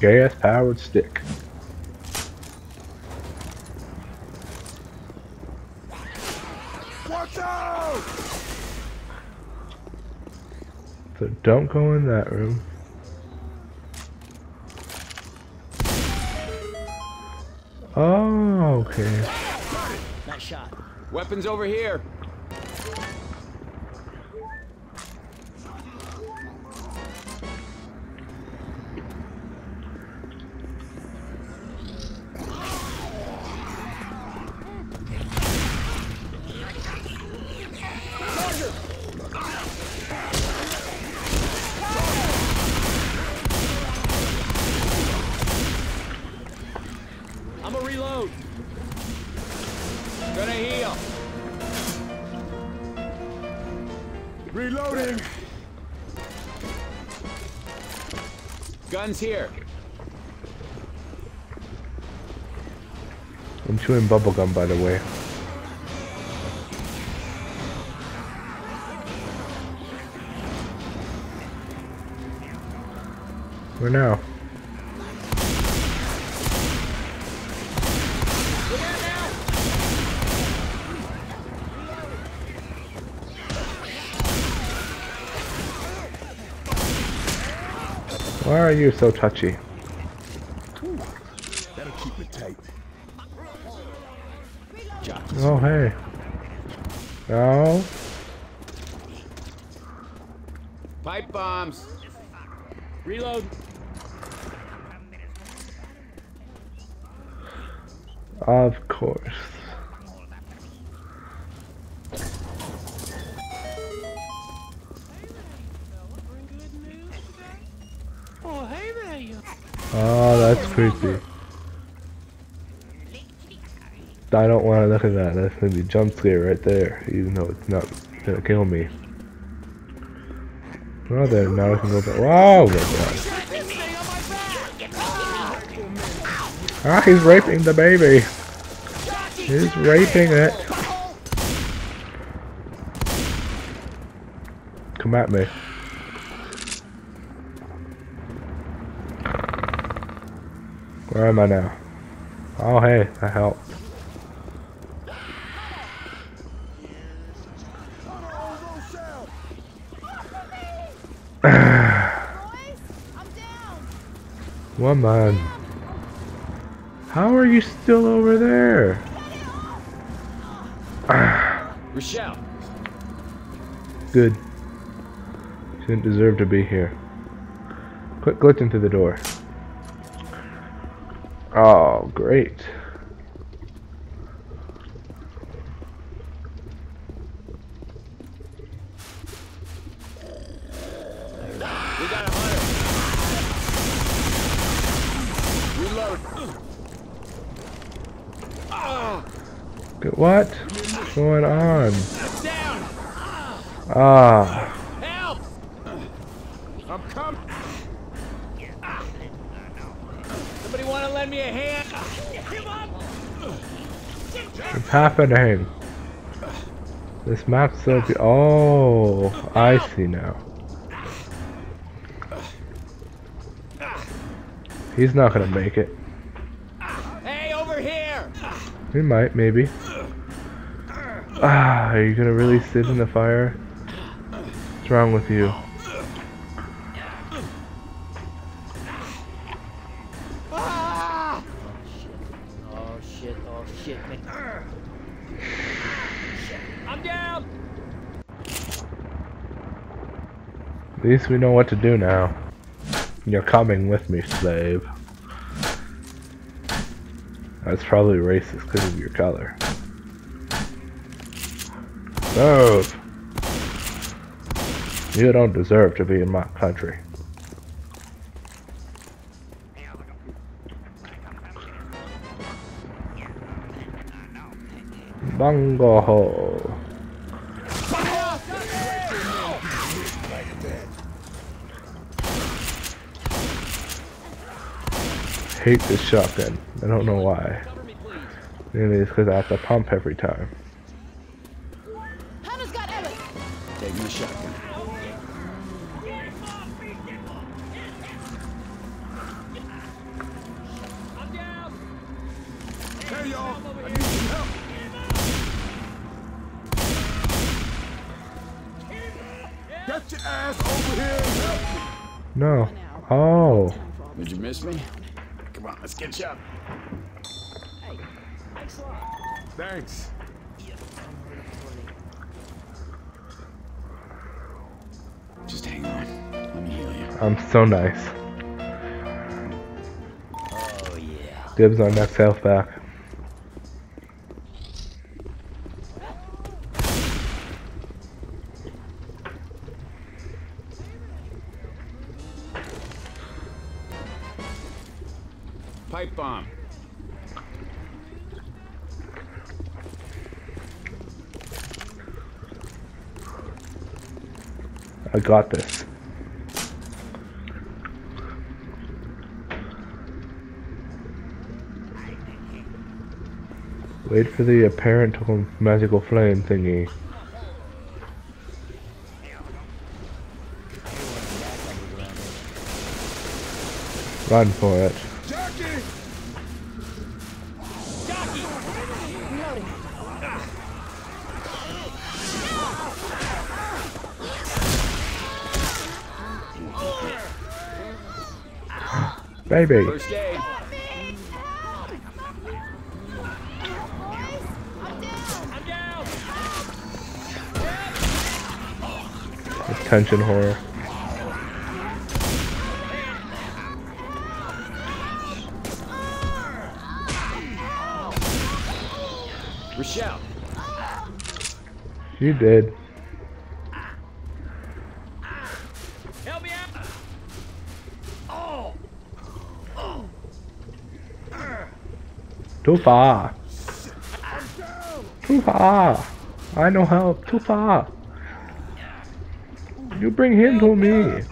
Gas powered stick. Watch out! So don't go in that room. Oh, okay. Nice shot. Weapons over here. Guns here. I'm chewing bubblegum, by the way. Where now? Why are you so touchy? That'll keep it tight. Oh, hey. No. Pipe bombs. Reload. Of course. Oh, that's creepy. I don't want to look at that. That's gonna be jump scare right there, even though it's not gonna kill me. Well then, now I can go back. Whoa, my God. Ah, he's raping the baby. He's raping it. Come at me. Where am I now? Oh, hey, that helped. Woman. How are you still over there? Rochelle. Good. She didn't deserve to be here. Quick glitch into the door. Oh, great. What's going on? Ah. Help. I'm coming. Somebody want to lend me a hand? What's happening? This map's so be- Oh, I see now. He's not gonna make it. Hey, over here. He might, maybe. Ah, are you gonna really sit in the fire? What's wrong with you? I'm down. At least we know what to do now. You're coming with me, slave. That's probably racist because of your color. Move! You don't deserve to be in my country. Bungo hole. Hate this shotgun. I don't know why. Maybe it's because I have to pump every time. Taking the shotgun. Hey y'all! Get your ass over here and help me. No. Oh. Did you miss me? Come on, let's get you up. Thanks. Just hang on. Let me heal you. I'm so nice. Oh yeah. Dibs on that health back. Pipe bomb. I got this. Wait for the apparent magical flame thingy. Run for it. Baby. First aid. I'm. Tension horror. Rochelle. You did. Help me out. Too far. Too far. I no help. Too far. You bring him to me.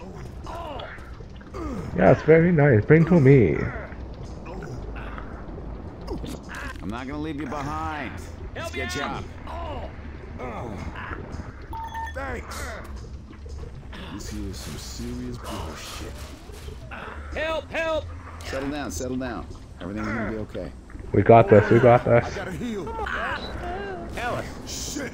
Yes, very nice. Bring to me. I'm not gonna leave you behind. Let's get you up. Thanks. This here is some serious bullshit. Help! Help! Settle down, settle down. Everything's gonna be okay. We got this. We got this. Ellis. Shit.